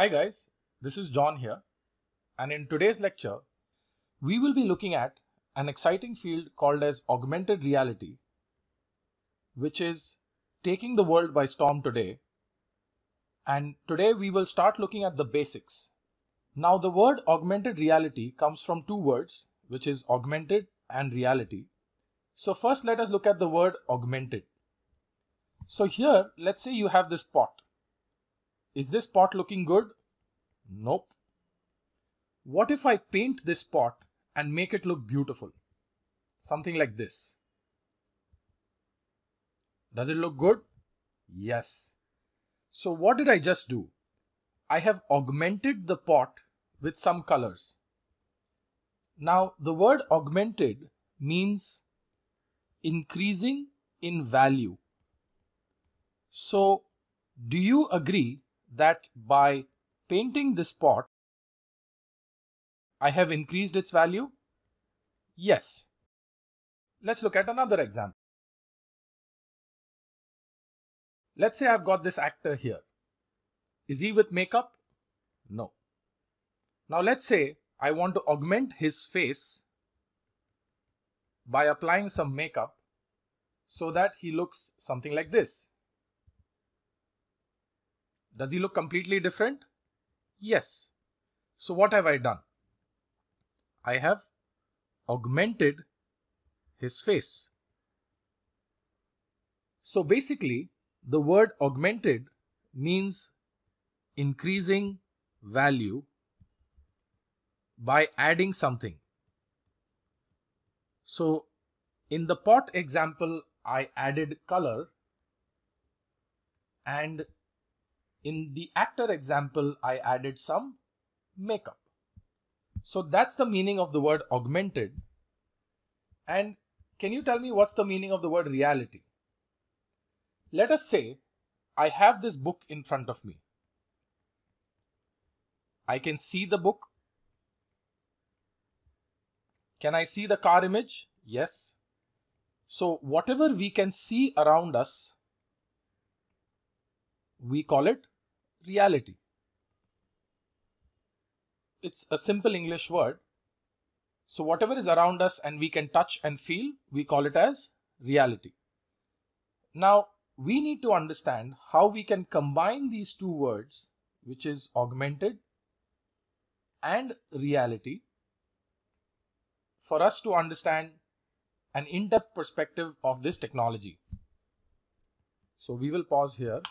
Hi guys, this is John here and in today's lecture we will be looking at an exciting field called as augmented reality which is taking the world by storm today and today we will start looking at the basics. Now the word augmented reality comes from two words which is augmented and reality. So first let us look at the word augmented. So here let's say you have this pot is this pot looking good? Nope. What if I paint this pot and make it look beautiful? Something like this. Does it look good? Yes. So what did I just do? I have augmented the pot with some colors. Now the word augmented means increasing in value. So do you agree that by painting this pot, I have increased its value? Yes. Let's look at another example. Let's say I've got this actor here. Is he with makeup? No. Now let's say I want to augment his face by applying some makeup so that he looks something like this. Does he look completely different? Yes. So what have I done? I have augmented his face. So basically, the word augmented means increasing value by adding something. So in the pot example, I added color and in the actor example, I added some makeup. So that's the meaning of the word augmented. And can you tell me what's the meaning of the word reality? Let us say I have this book in front of me. I can see the book. Can I see the car image? Yes. So whatever we can see around us, we call it reality. It's a simple English word. So whatever is around us and we can touch and feel, we call it as reality. Now we need to understand how we can combine these two words, which is augmented and reality, for us to understand an in-depth perspective of this technology. So we will pause here.